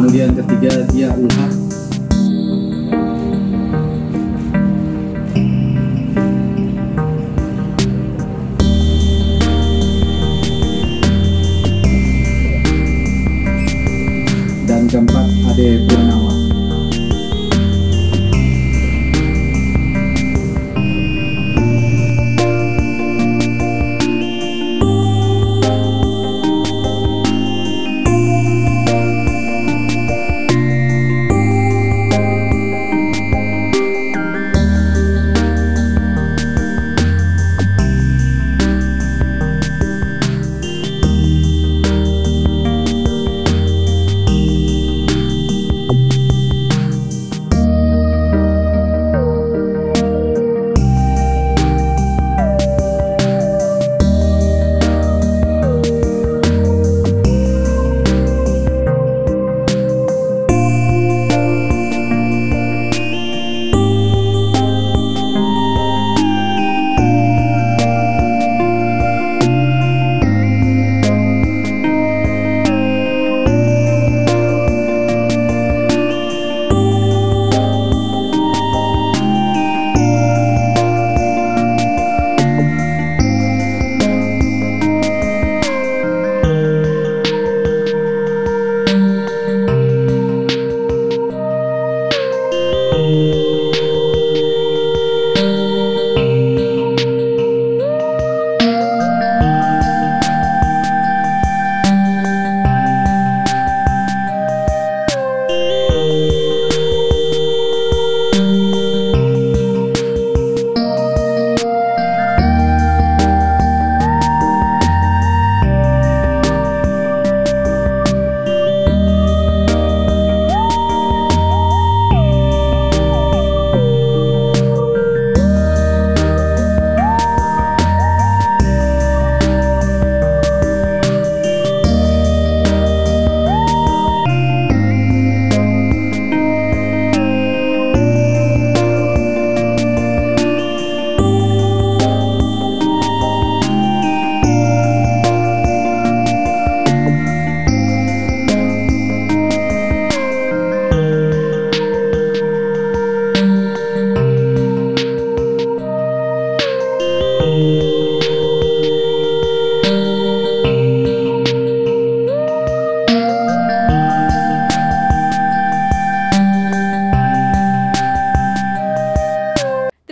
kemudian ketiga dia ungkap dan keempat Ade Purnawa